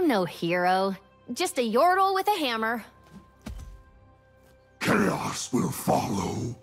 I'm no hero. Just a yordle with a hammer. Chaos will follow.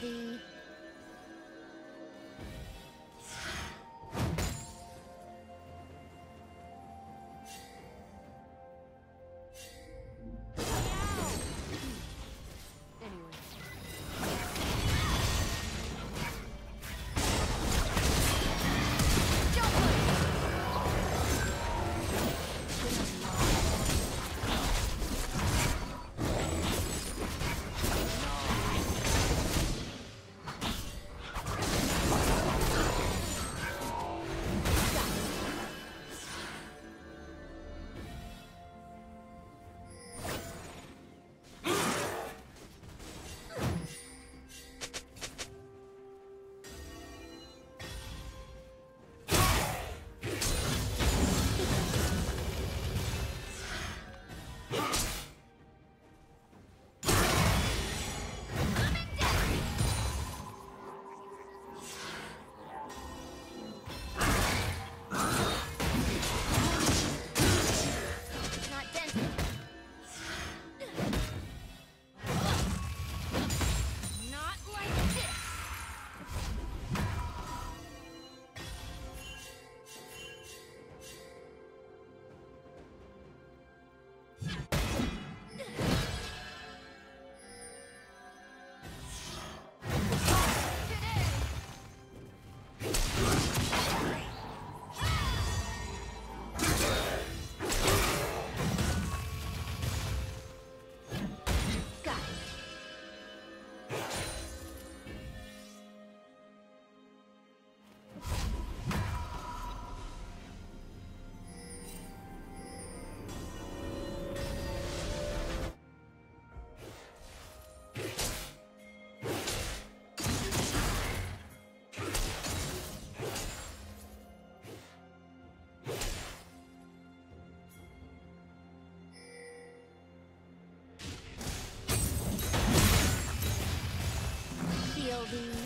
the will be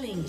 Killing